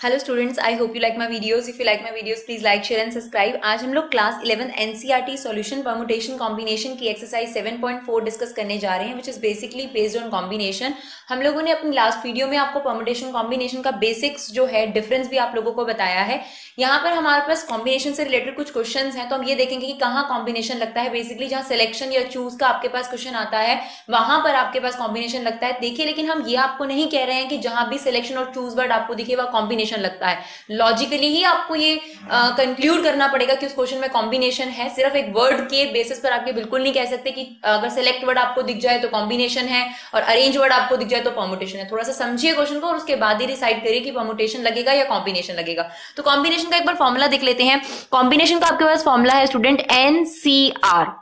Hello students I hope you like my videos if you like my videos please like share and subscribe आज हम लोग class 11 NCERT solution permutation combination की exercise 7.4 discuss करने जा रहे हैं which is basically based on combination हम लोगों ने अपनी लास्ट वीडियो में आपको परमुटेशन कॉम्बिनेशन का बेसिक्स जो है डिफरेंस भी आप लोगों को बताया है। यहाँ पर हमारे पास कॉम्बिनेशन से रिलेटेड कुछ क्वेश्चन हैं तो हम ये देखेंगे कि कहाँ कॉम्बिनेशन लगता है। बेसिकली जहाँ सिलेक्शन या चूज़ का आपके पास क्वेश्चन आता है, वहाँ पर आपके पास कॉम्बिनेशन लगता है। देखिए, लेकिन हम ये आपको नहीं कह रहे हैं कि जहाँ भी सिलेक्शन और चूज़ वर्ड आपको दिखे, वह कॉम्बिनेशन लगता है। लॉजिकली ही आपको ये कंक्लूड करना पड़ेगा कि उस क्वेश्चन में कॉम्बिनेशन है। सिर्फ़ एक वर्ड के बेसिस पर आप ये बिल्कुल नहीं कह सकते कि अगर सिलेक्ट वर्ड आपको दिख जाए तो कॉम्बिनेशन है और अरेंज वर्ड आपको दिख जाए तो कॉम्बिनेशन है। थोड़ा सा समझिए क्वेश्चन को और उसके बाद ही डिसाइड करिए कि कॉम्बिनेशन लगेगा या कॉम्बिनेशन लगेगा। तो कॉम्बिनेशन का एक बार फॉर्मुला देख लेते हैं। कॉम्बिनेशन का आपके पास फॉर्मुला है student N C R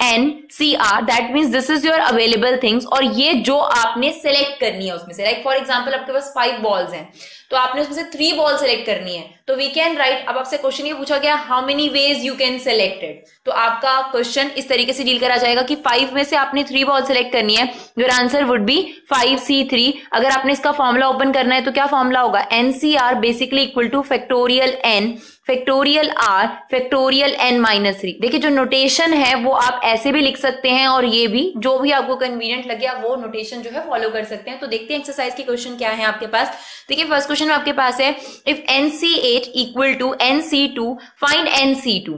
N C R that means this is your available things और ये जो आपने सेलेक्ट करनी है उसमें से। लाइक फॉर एग्ज़ाम्पल आपके पास फाइव बॉल्स हैं। तो आपने उसमें से थ्री बॉल सेलेक्ट करनी है। तो वी कैन राइट अब आपसे क्वेश्चन ये पूछा गया how many ways you can select it तो आपका क्वेश्चन इस तरीके से डील करा जाएगा कि फाइव में से आपने थ्री बॉल सेलेक्ट करनी है। Your answer would be five C three अगर आपने इसका फॉर्मुला ओपन करना है तो क्या फॉर्मुला होगा? N C R basically equal to factorial N factorial R factorial N minus three देखिए, जो नोटेशन है, वो आप ऐसे भी लिख सकते हैं और ये भी, जो भी आपको कन्वीनियंट लगे, आप वो नोटेशन जो है फॉलो कर सकते हैं। तो देखते हैं एक्सरसाइज के क्वेश्चन क्या है आपके पास। देखिए फ़र्स्ट क्वेश्चन आपके पास है if N C eight equal to N C two find N C two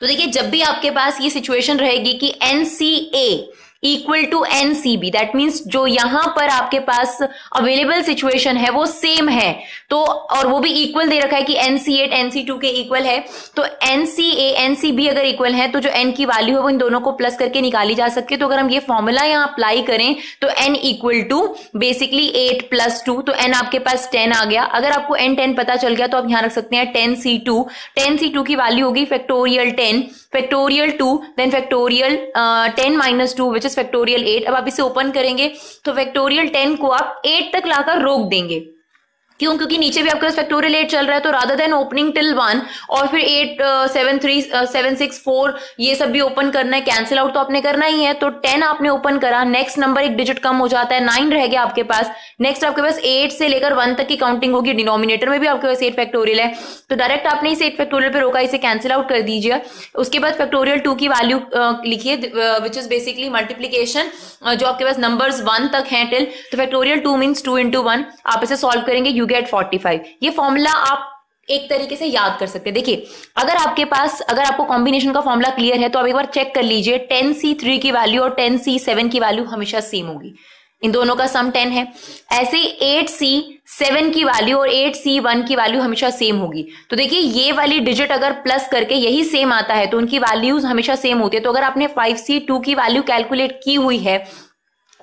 तो देखिए, जब भी आपके पास ये सिचुएशन रहेगी कि N C A equal to N C B that means जो यहाँ पर आपके पास अवेलेबल सिचुएशन है, वो सेम है। तो और वो भी इक्वल दे रखा है कि N C eight N C two के इक्वल है। तो N C A N C B अगर इक्वल है तो जो एन की वैल्यू है, वो इन दोनों को प्लस करके निकाली जा सकती है। तो अगर हम ये फॉर्मूला यहाँ अप्लाई करें तो N equal to basically eight plus two तो एन आपके पास टेन आ गया। अगर आपको एन टेन पता चल गया तो आप यहाँ रख सकते हैं ten C two ten C two की वैल्यू होगी factorial ten factorial two then factorial ten minus two which is factorial eight अब आप इसे ओपन करेंगे तो फैक्टोरियल टेन को आप एट तक लाकर रोक देंगे। क्यों? क्योंकि नीचे भी आपके पास फैक्टोरियल एट चल रहा है तो rather than opening till one और फिर eight seven three seven six four ये सब भी ओपन करना है कैंसिल आउट तो आपने करना ही है तो टेन आपने ओपन करा नेक्स्ट नंबर एक डिजिट कम हो जाता है नाइन रह गया आपके पास नेक्स्ट आपके पास एट से लेकर वन तक की काउंटिंग होगी डिनोमिनेटर में भी आपके पास एट फैक्टोरियल है तो डायरेक्ट आपने इसे एट फैक्टोरियल पे रोका, इसे कैंसिल आउट कर दीजिए, उसके बाद फैक्टोरियल टू की वैल्यू लिखिए विच इज़ बेसिकली मल्टीप्लीकेशन जो आपके पास नंबर्स वन तक हैं टिल तो factorial two means two into one आप इसे सॉल्व करेंगे यू गेट फोर्टी फाइव ये फॉर्मूला आप एक तरीके से याद कर सकते हैं। देखिए, अगर आपके पास, अगर आपको कॉम्बिनेशन का फॉर्मूला क्लियर है तो आप एक बार चेक कर लीजिए। टेन सी थ्री की वैल्यू और टेन सी सेवन की वैल्यू हमेशा सेम होगी। इन दोनों का सम टेन है। ऐसे एट सी सेवन की वैल्यू और एट सी वन की वैल्यू हमेशा सेम होगी। तो देखिए, ये वाली डिजिट अगर प्लस करके यही सेम आता है तो उनकी वैल्यूज़ हमेशा सेम होती है। तो अगर आपने फाइव सी टू की वैल्यू कैलकुलेट की हुई है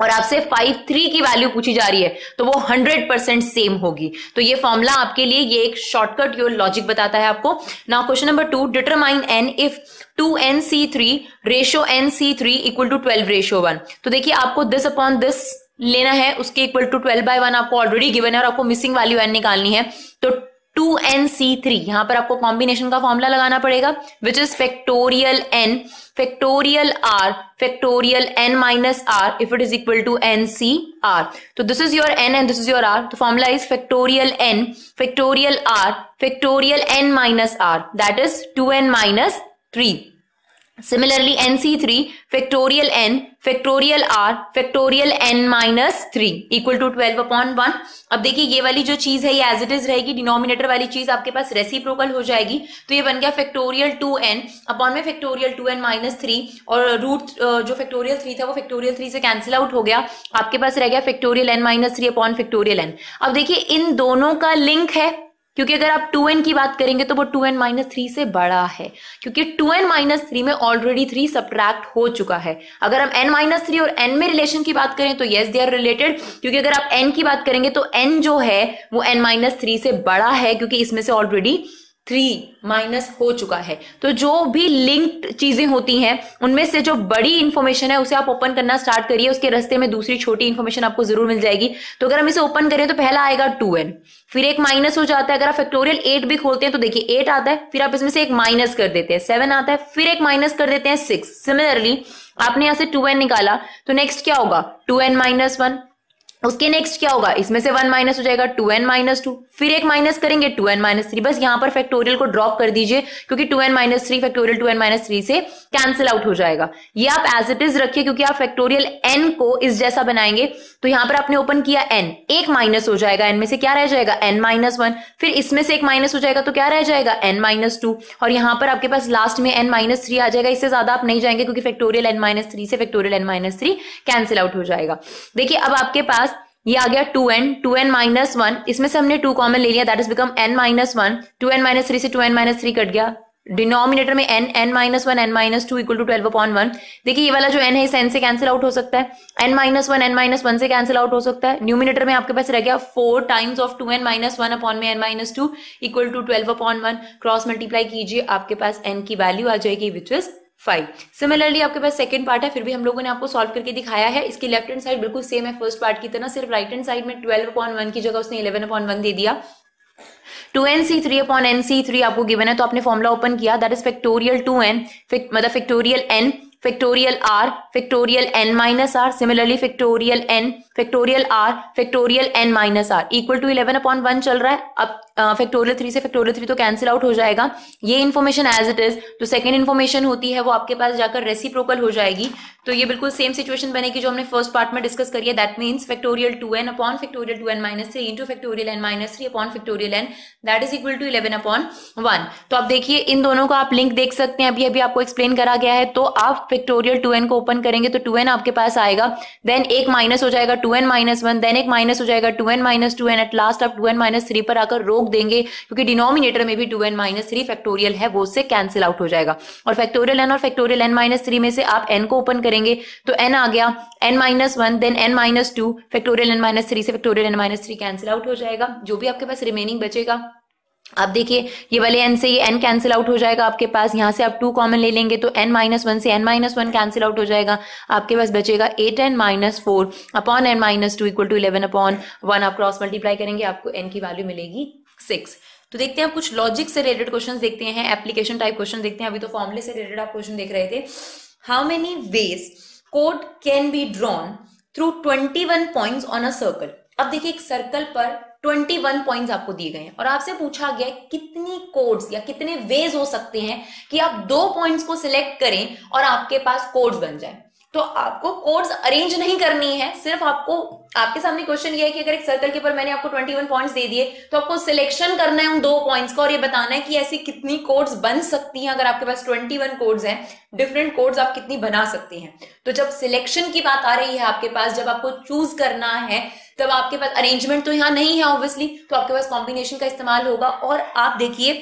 और आपसे फाइव थ्री की वैल्यू पूछी जा रही है तो वो हंड्रेड परसेंट सेम होगी। तो ये फॉर्मूला आपके लिए, ये एक शॉर्टकट योर लॉजिक बताता है आपको। Now question number two determine N if two N C three ratio N C three equal to twelve ratio one तो देखिए, आपको दिस अपॉन दिस लेना है, उसके equal to twelve by one आपको ऑलरेडी गिवन है और आपको मिसिंग वैल्यू एन निकालनी है। तो टू एन सी थ्री, यहाँ पर आपको कॉम्बिनेशन का फॉर्मूला लगाना पड़ेगा which is factorial N factorial R factorial N minus R if it is equal to N C R तो this is your N and this is your R तो formula is factorial N factorial R factorial N minus R that is two N minus three Similarly, NC3 factorial n factorial r factorial n minus three equal to twelve upon one अब देखिए ये वाली जो चीज़ है ये as it is रहेगी denominator वाली चीज़ आपके पास रेसिप्रोकल हो जाएगी। तो ये बन गया फैक्टोरियल टू एन अपॉन में factorial two N minus three और रूट जो फैक्टोरियल थ्री था वो फैक्टोरियल थ्री से कैंसिल आउट हो गया। आपके पास रह गया factorial N minus three upon factorial N अब देखिए इन दोनों का लिंक है क्योंकि अगर आप टू एन की बात करेंगे तो वो टू एन माइनस थ्री से बड़ा है, क्योंकि टू एन माइनस थ्री में ऑलरेडी थ्री सब्ट्रैक्ट हो चुका है। अगर हम एन माइनस थ्री और एन में रिलेशन की बात करें तो येस दे आर रिलेटेड क्योंकि अगर आप एन की बात करेंगे तो एन जो है, वो एन माइनस थ्री से बड़ा है, क्योंकि इसमें से ऑलरेडी थ्री माइनस हो चुका है। तो जो भी लिंक्ड चीज़ें होती हैं, उनमें से जो बड़ी इंफॉर्मेशन है, उसे आप ओपन करना स्टार्ट करिए। उसके रस्ते में दूसरी छोटी इंफॉर्मेशन आपको ज़रूर मिल जाएगी। तो अगर हम इसे ओपन करें तो पहला आएगा टू एन फिर एक माइनस हो जाता है। अगर आप फैक्टोरियल एट भी खोलते हैं तो देखिए एट आता है। फिर आप इसमें से एक माइनस कर देते हैं। सेवन आता है। फिर एक माइनस कर देते हैं सिक्स सिमिलरली आपने यहाँ से टू एन निकाला। तो नेक्स्ट क्या होगा? टू एन माइनस वन उसके नेक्स्ट क्या होगा? इसमें से वन माइनस हो जाएगा टू एन माइनस टू फिर एक माइनस करेंगे टू एन माइनस थ्री बस यहाँ पर फैक्टोरियल को ड्रॉप कर दीजिए, क्योंकि two N minus three factorial two N minus three से कैंसिल आउट हो जाएगा। ये आप एज इट इज़ रखिए, क्योंकि आप फैक्टोरियल एन को इस जैसा बनाएँगे तो यहाँ पर आपने ओपन किया एन एक माइनस हो जाएगा एन में से क्या रह जाएगा? एन माइनस वन फिर इसमें से एक माइनस हो जाएगा तो क्या रह जाएगा? एन माइनस टू और यहाँ पर आपके पास लास्ट में एन माइनस थ्री आ जाएगा, इससे ज़्यादा आप नहीं जाएँगे, क्योंकि फैक्टोरियल एन माइनस थ्री से factorial N minus three cancel out हो जाएगा। देखिए, अब आपके पास ये आ गया two N two N minus one. इसमें से हमने टू कॉमन ले लिया that is become N minus one two N minus three से two N minus three cut गया। डिनोमिनेटर में N N minus one N minus two equal to twelve upon one देखिए, ये वाला जो एन है, इस एन से कैंसिल आउट हो सकता है। N minus one N minus one से कैंसिल आउट हो सकता है। न्यूमिनेटर में आपके पास रह गया four times of two N minus one upon में N minus two equal to twelve upon one cross multiply कीजिए, आपके पास एन की वैल्यू आ जाएगी विच इज़ फाइव सिमिलरली आपके पास सेकंड पार्ट है, फिर भी हम लोगों ने आपको सॉल्व करके दिखाया है। इसकी लेफ़्ट हैंड साइड बिल्कुल सेम है फ़र्स्ट पार्ट की तरह। सिर्फ़ राइट हैंड साइड में ट्वेल्व अपॉन वन की जगह उसने इलेवन अपॉन वन दे दिया। Two N C three upon N C three आपको गिवन है तो आपने फॉर्मुला ओपन किया। That is factorial two N मतलब factorial N factorial R factorial N minus R similarly factorial N factorial R factorial N minus R equal two eleven upon one चल रहा है। अब फैक्टोरियल थ्री से factorial three तो cancel out हो जाएगा। ये इन्फॉर्मेशन एज इट इज़ जो सेकंड इन्फॉर्मेशन होती है, वो आपके पास जाकर रेसिप्रोकल हो जाएगी। तो ये बिल्कुल सेम सिचुएशन बनेगी जो हमने फ़र्स्ट पार्ट में डिस्कस करी है। That means factorial two N upon factorial two N minus three into factorial N minus three upon factorial N that is equal to eleven upon one तो आप देखिए, इन दोनों को आप लिंक देख सकते हैं। अभी अभी आपको एक्सप्लेन करा गया है। तो आप फैक्टोरियल टू एन को ओपन करेंगे तो टू एन आपके पास आएगा। देन एक माइनस हो जाएगा two N minus one then एक माइनस हो जाएगा two N minus two N at last आप टू एन माइनस थ्री पर आकर रोक देंगे, क्योंकि डिनोमिनेटर में भी two N minus three factorial है, वो से कैंसिल आउट हो जाएगा। और फैक्टोरियल एन और फैक्टोरियल एन माइनस थ्री में से आप एन को ओपन करेंगे तो एन आ गया N minus one then N minus two factorial N minus three से factorial N minus three cancel out हो जाएगा, जो भी आपके पास रिमेनिंग बचेगा। आप देखिए, ये वाले एन से ये एन कैंसिल आउट हो जाएगा आपके पास। यहाँ से आप टू कॉमन ले लेंगे तो एन माइनस वन से N minus one cancel out हो जाएगा। आपके पास बचेगा eight N minus four upon N minus two equal to eleven upon one आप क्रॉस मल्टीप्लाई करेंगे, आपको एन की वैल्यू मिलेगी सिक्स तो देखते हैं कुछ लॉजिक से रिलेटेड क्वेश्चन देखते हैं एप्लीकेशन टाइप क्वेश्चन देखते हैं। अभी तो फॉर्मुले से रिलेटेड आप क्वेश्चन देख रहे थे। How many ways code can be drawn through twenty one point on a circle अब देखिए, एक सर्कल पर 21 पॉइंट आपको दिए गए हैं। और आपसे पूछा गया कितनी कोड्स या कितने वेज हो सकते हैं कि आप दो पॉइंट्स को सिलेक्ट करें और आपके पास कोड्स बन जाए। तो आपको कोड्स अरेंज नहीं करनी है, सिर्फ़ आपको, आपके सामने क्वेश्चन ये है कि अगर एक सर्कल के ऊपर मैंने आपको 21 पॉइंट्स दे दिए तो आपको सिलेक्शन करना है उन दो पॉइंट्स का और ये बताना है कि ऐसी कितनी कोड्स बन सकती हैं अगर आपके पास 21 कोड्स हैं डिफरेंट कोड्स आप कितनी बना सकते हैं। तो जब सिलेक्शन की बात आ रही है आपके पास, जब आपको चूज़ करना है, तब आपके पास अरेंजमेंट तो यहाँ नहीं है ऑब्वियसली तो आपके पास कॉम्बिनेशन का इस्तेमाल होगा। और आप देखिए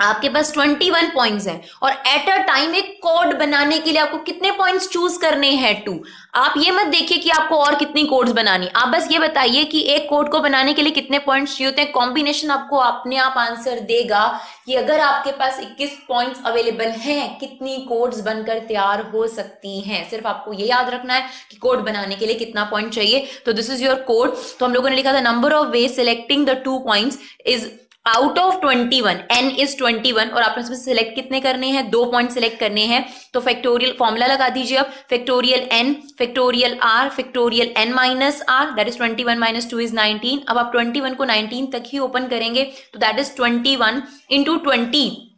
आपके पास 21 पॉइंट्स हैं। और एट अ टाइम एक कोड बनाने के लिए आपको कितने पॉइंट्स चूज़ करने हैं टू आप ये मत देखिए कि आपको और कितनी कोड्स बनानी। आप बस ये बताइए कि एक कोड को बनाने के लिए कितने पॉइंट्स चाहिए होते हैं? कॉम्बिनेशन आपको अपने आप आंसर देगा कि अगर आपके पास 21 पॉइंट्स अवेलेबल हैं, कितनी कोड्स बनकर तैयार हो सकती हैं? सिर्फ़ आपको ये याद रखना है कि कोड बनाने के लिए कितना पॉइंट चाहिए। तो दिस इज़ योर कोड तो हम लोगों ने लिखा था number of way selecting the two points is out of twenty one N is twenty one और आपने इसमें सिलेक्ट कितने करने हैं? दो पॉइंट सिलेक्ट करने हैं। तो फैक्टोरियल फॉर्मूला लगा दीजिए अब। Factorial N factorial R factorial N minus R that is twenty one minus two is nineteen अब आप ट्वेंटी वन को नाइनटीन तक ही ओपन करेंगे तो that is twenty one into twenty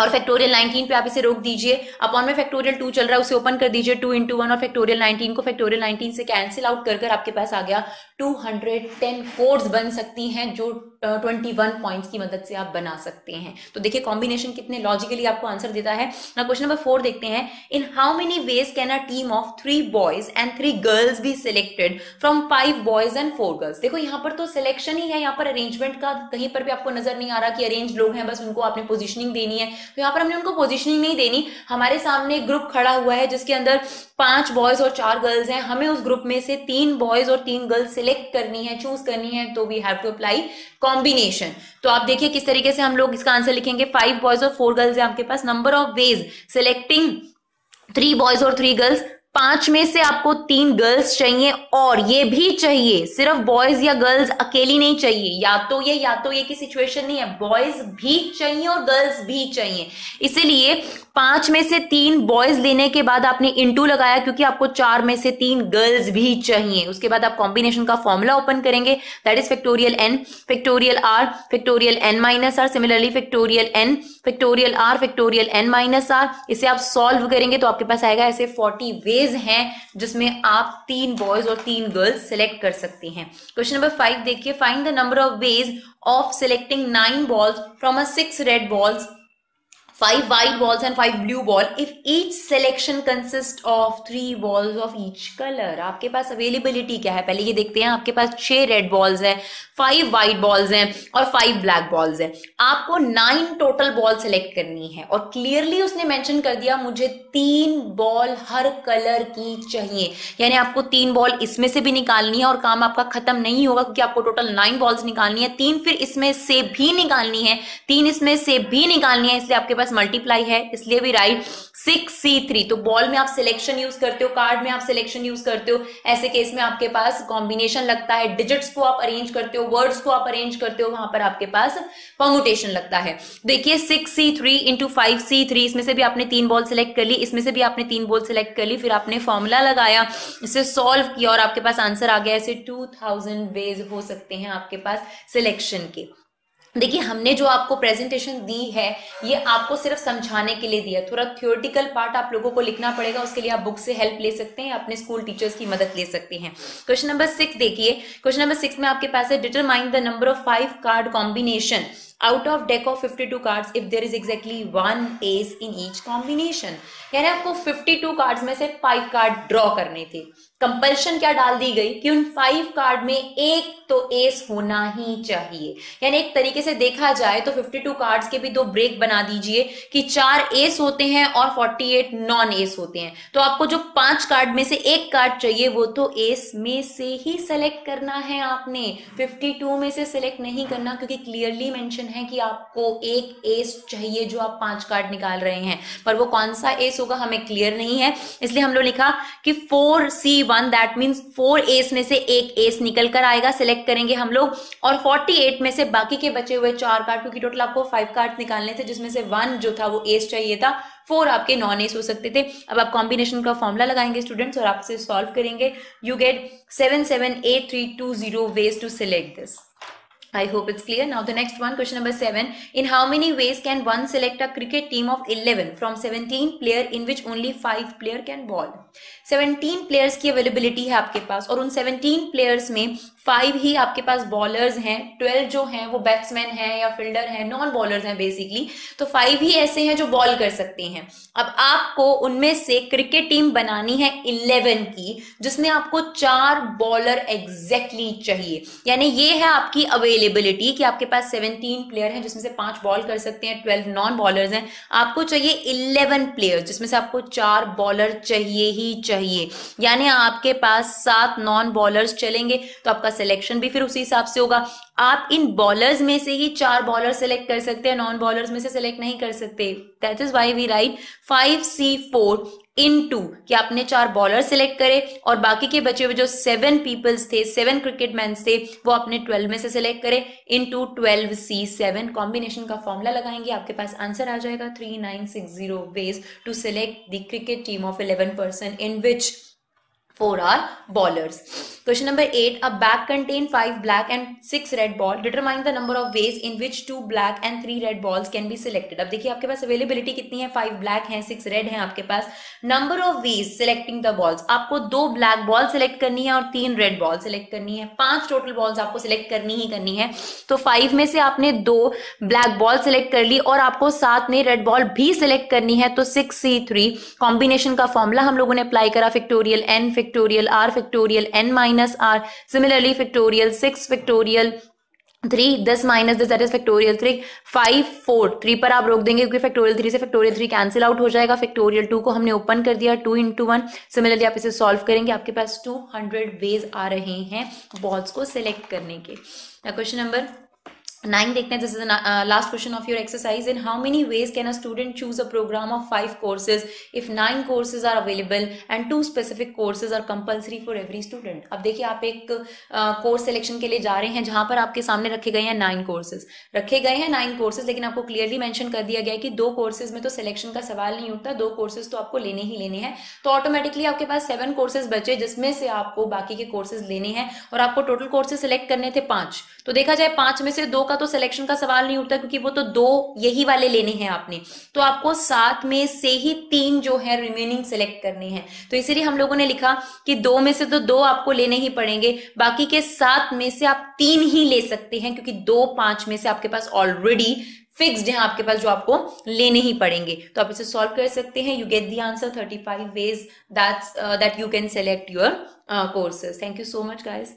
और फैक्टोरियल 19 पे आप इसे रोक दीजिए। अपॉन में फैक्टोरियल 2 चल रहा है, उसे ओपन कर दीजिए 2 इंटू वन और फैक्टोरियल 19 को फैक्टोरियल 19 से कैंसिल आउट कर कर आपके पास आ गया 210 कोड्स बन सकती हैं, जो 21 पॉइंट्स की मदद से आप बना सकते हैं। तो देखिए कॉम्बिनेशन कितने लॉजिकली आपको आंसर देता है। ना क्वेश्चन नंबर फोर देखते हैं। In how many ways can a team of three boys and three girls be selected from five boys and four girls देखो, यहाँ पर तो सिलेक्शन ही है, यहाँ पर अरेंजमेंट का कहीं पर भी आपको नज़र नहीं आ रहा कि अरेंज लोग हैं, बस उनको आपने पोजिशनिंग देनी है। तो यहाँ पर हमने उनको पोजिशनिंग नहीं देनी। हमारे सामने एक ग्रुप खड़ा हुआ है, जिसके अंदर पाँच बॉयज़ और चार गर्ल्स हैं। हमें उस ग्रुप में से तीन बॉयज़ और तीन गर्ल्स सिलेक्ट करनी है चूज़ करनी है तो we have to apply combination तो आप देखिए किस तरीके से हम लोग इसका आंसर लिखेंगे। फाइव बॉयज़ और फोर गर्ल्स है आपके पास। Number of ways selecting three boys और थ्री गर्ल्स पाँच में से आपको तीन गर्ल्स चाहिए और ये भी चाहिए। सिर्फ़ बॉयज़ या गर्ल्स अकेली नहीं चाहिए। या तो ये, या तो ये की सिचुएशन नहीं है। बॉयज़ भी चाहिए और गर्ल्स भी चाहिए। इसीलिए पाँच में से तीन बॉयज़ लेने के बाद आपने इंटू लगाया क्योंकि आपको चार में से तीन गर्ल्स भी चाहिए। उसके बाद आप कॉम्बिनेशन का फॉर्मूला ओपन करेंगे। That is factorial N factorial R factorial N minus R similarly factorial N factorial R factorial N minus R इसे आप सॉल्व करेंगे तो आपके पास आएगा ऐसे फोर्टी वेज हैं जिसमें आप तीन बॉयज़ और तीन गर्ल्स सिलेक्ट कर सकते हैं। क्वेश्चन नंबर फाइव देखिए find the number of ways of selecting nine balls from a six red balls five white balls and five blue ball. If each selection consists of three balls of each color, आपके पास availability क्या है? पहले ये देखते हैं, आपके पास छह रेड बॉल्स हैं फाइव व्हाइट बॉल्स हैं और फाइव ब्लैक बॉल्स हैं। आपको नाइन टोटल बॉल सेलेक्ट करनी है और क्लियरली उसने मेंशन कर दिया, मुझे तीन बॉल हर कलर की चाहिए। यानी आपको तीन बॉल इसमें से भी निकालनी है और काम आपका खत्म नहीं होगा क्योंकि आपको टोटल नाइन बॉल्स निकालनी है। तीन फिर इसमें से भी निकालनी है, तीन इसमें से भी निकालनी है, इसलिए आपके पास मल्टीप्लाई है, इसलिए भी राइट सिक्स सी थ्री तो बॉल में आप सिलेक्शन यूज़ करते हो कार्ड में आप सिलेक्शन यूज़ करते हो, ऐसे केस में आपके पास कॉम्बिनेशन लगता है डिजिट्स को आप अरेंज करते हो वर्ड्स को आप अरेंज करते हो, वहाँ पर आपके पास परमुटेशन लगता है। देखिए six C three into five C three इसमें से भी आपने तीन बॉल सिलेक्ट कर ली, इसमें से भी आपने तीन बॉल सिलेक्ट कर ली, फिर आपने फॉर्मूला लगाया, इसे सॉल्व किया और आपके पास आंसर आ गया, ऐसे टू थाउज़ेंड वेज हो सकते हैं आपके पास सिलेक्शन के। देखिए, हमने जो आपको प्रेजेंटेशन दी है, ये आपको सिर्फ़ समझाने के लिए दिया थोड़ा थियोरटिकल पार्ट आप लोगों को लिखना पड़ेगा, उसके लिए आप बुक से हेल्प ले सकते हैं, अपने स्कूल टीचर्स की मदद ले सकते हैं। क्वेश्चन नंबर सिक्स देखिए। क्वेश्चन नंबर सिक्स में आपके पास है determine the number of five card combination out of deck of 52 cards if there is exactly one ace in each combination यानी आपको 52 कार्ड्स में से फाइव कार्ड ड्रॉ करने थे। कंपल्शन क्या डाल दी गई कि उन फाइव कार्ड में एक तो एस होना ही चाहिए। यानी एक तरीके से देखा जाए तो 52 कार्ड्स के भी दो ब्रेक बना दीजिए कि चार एस होते हैं और 48 नॉन एस होते हैं। तो आपको जो पाँच कार्ड में से एक कार्ड चाहिए, वो तो एस में से ही सेलेक्ट करना है आपने। 52 में से सेलेक्ट नहीं करना, क्योंकि क्लियरली मेंशन है कि आपको एक एस चाहिए जो आप पाँच कार्ड निकाल रहे हैं। पर वो कौन सा एस होगा हमें क्लियर नहीं है। इसलिए हम लोग लिखा कि four C one that means four ace में से एक एस निकल कर आएगा। सिलेक्ट करेंगे हम लोग। और फोर्टी एट में से बाकी के बचे हुए चार कार्ड क्योंकि टोटल आपको फाइव कार्ड निकालने थे, जिसमें से वन जो था वो एस चाहिए था फोर आपके नॉन एस हो सकते थे। अब आप कॉम्बिनेशन का फॉर्मुला लगाएँगे स्टूडेंट्स और आपसे सॉल्व करेंगे। You get seven seven eight three two zero ways to select this I hope it's clear. Now the next one, question number 7. In how many ways can one select a cricket team of 11 from 17 player in which only 5 player can ball? 17 players की availability है आपके पास और उन 17 players में five ही आपके पास bowlers हैं twelve जो हैं वो बैट्समैन हैं या फील्डर हैं नॉन बॉलर्स हैं बेसिकली तो फाइव ही ऐसे हैं जो बॉल कर सकते हैं अब आपको उनमें से क्रिकेट टीम बनानी है इलेवन की जिसमें आपको चार बॉलर एग्जैक्टली चाहिए यानी ये है आपकी अवेलेबिलिटी कि आपके पास सेवनटीन प्लेयर हैं, जिसमें से पाँच बॉल कर सकते हैं ट्वेल्व नॉन बॉलर्स हैं। आपको चाहिए इलेवन प्लेयर जिसमें से आपको चार बॉलर चाहिए ही चाहिए। यानी आपके पास सात नॉन बॉलर्स चलेंगे तो आपका सिलेक्शन भी फिर उसी हिसाब से होगा। आप इन बॉलर्स में से ही चार बॉलर सेलेक्ट कर सकते हैं नॉन बॉलर्स में से सेलेक्ट नहीं कर सकते। That is why we write five C four into कि आपने चार बॉलर सिलेक्ट करे और बाकी के बचे हुए जो सेवन पीपल्स थे सेवन क्रिकेट मैन थे, वो अपने ट्वेल्व में से सिलेक्ट करे। Into twelve C seven combination का फॉर्मुला लगाएँगे। आपके पास आंसर आ जाएगा। Three nine six zero ways to select the cricket team of eleven person in which four are ballers. Question number eight, a bag contain five black and six red ball. Determine the number of ways in which two black and three red balls can be selected. अब देखिए आपके पास availability कितनी है? Five black हैं six red हैं आपके पास. Number of ways selecting the balls आपको दो ब्लैक बॉल सिलेक्ट करनी है और तीन रेड बॉल सिलेक्ट करनी है. पाँच टोटल बॉल्स आपको सिलेक्ट करनी ही करनी है. तो फाइव में से आपने दो ब्लैक बॉल सिलेक्ट कर ली और आपको साथ में रेड बॉल भी सिलेक्ट करनी है. तो सिक्स सी थ्री कॉम्बिनेशन का फॉर्मूला हम लोगों ने अप्लाई करा. Factorial N factorial factorial r factorial n minus r. Similarly factorial 6 factorial three दस माइनस दस that is factorial three five four three पर आप रोक देंगे क्योंकि फैक्टोरियल थ्री से फैक्टोरियल थ्री कैंसिल आउट हो जाएगा। फैक्टोरियल टू को हमने ओपन कर दिया टू इंटू वन सिमिलरली आप इसे सॉल्व करेंगे। आपके पास टू हंड्रेड वेज आ रहे हैं बॉल्स को सिलेक्ट करने के। क्वेश्चन नंबर नाइन देखते हैं this is last question of your exercise in how many ways can a student choose a program of five courses if nine courses are available and two specific courses are compulsory for every student अब देखिए आप एक course uh, selection के लिए जा रहे हैं जहाँ पर आपके सामने रखे गए हैं नाइन कोर्सेज रखे गए हैं नाइन कोर्सेज लेकिन आपको क्लियरली मैंशन कर दिया गया कि दो कोर्सेज में तो सिलेक्शन का सवाल नहीं उठता दो कोर्सेज तो आपको लेने ही लेने हैं। तो ऑटोमेटिकली आपके पास सेवन कोर्सेज बचे जिसमें से आपको बाकी के कोर्सेज लेने हैं और आपको टोटल कोर्सेज सिलेक्ट करने थे पाँच। तो देखा जाए पाँच में से दो का तो सिलेक्शन का सवाल नहीं उठता क्योंकि वो तो दो यही वाले लेने हैं आपने। तो आपको सात में से ही तीन जो है रिमेनिंग सेलेक्ट करने हैं। तो इसीलिए हम लोगों ने लिखा कि दो में से तो दो आपको लेने ही पड़ेंगे, बाकी के सात में से आप तीन ही ले सकते हैं क्योंकि दो पाँच में से आपके पास ऑलरेडी फिक्स्ड है, आपके पास जो आपको लेने ही पड़ेंगे। तो आप इसे सॉल्व कर सकते हैं। You get the answer thirty five ways that that you can select your courses thank you so much guys